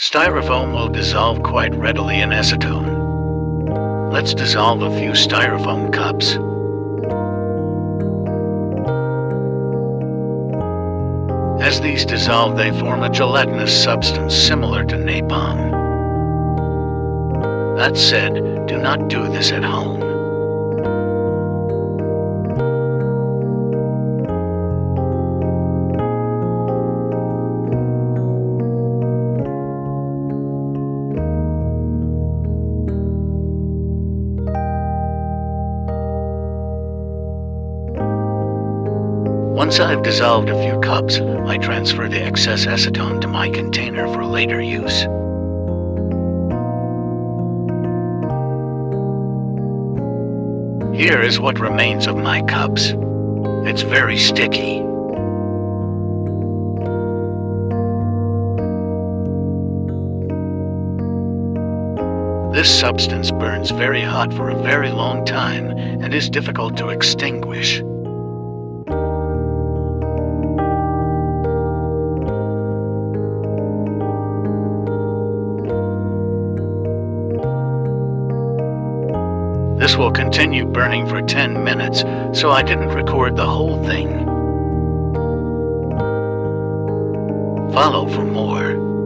Styrofoam will dissolve quite readily in acetone. Let's dissolve a few styrofoam cups. As these dissolve, they form a gelatinous substance similar to napalm. That said, do not do this at home. Once I've dissolved a few cups, I transfer the excess acetone to my container for later use. Here is what remains of my cups. It's very sticky. This substance burns very hot for a very long time and is difficult to extinguish. This will continue burning for 10 minutes, so I didn't record the whole thing. Follow for more.